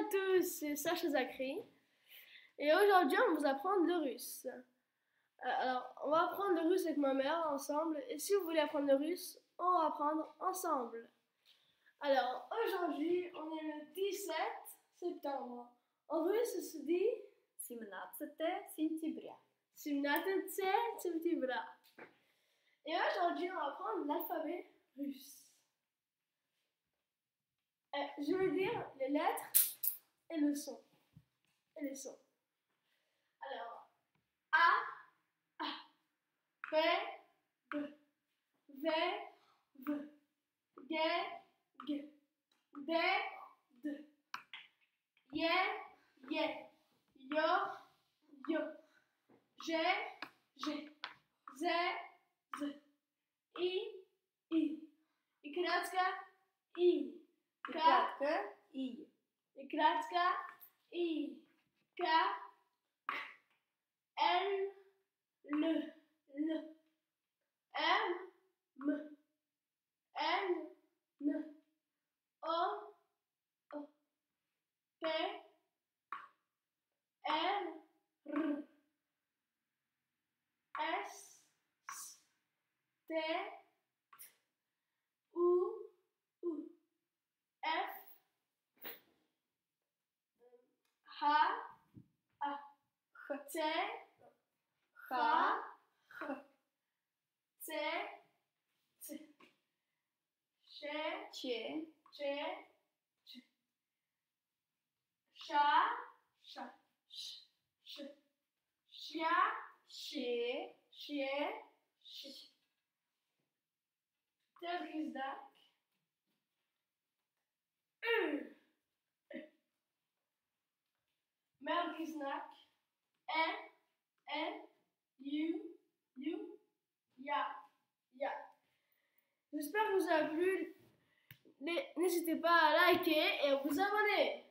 à tous, c'est Sacha Zakri. Et aujourd'hui, on va vous apprendre le russe. Euh, alors, on va apprendre le russe avec ma mère ensemble. Et si vous voulez apprendre le russe, on va apprendre ensemble. Alors, aujourd'hui, on est le 17 septembre. En russe, ça se dit 17 septembre. 17 septembre. Et aujourd'hui, on va apprendre l'alphabet russe. Euh, je veux dire les lettres et le son. Et le son. Alors, A, A, B, V, V, G, G, D, D, Y, Y, Yo, Yo, G, G, Z, Z, I, I, I, I, I, I, De kratka I K L L L M M N N O O P R R S S T ha, a, c, ha, c, c, sze, cie, cze, cze, sza, sh, sh, sz, szia, szie, szie, sz. Tak jest, da? Melkiznak. N, N, U, U, Ya, Ya. J'espère que vous a plu. N'hésitez pas à liker et à vous abonner.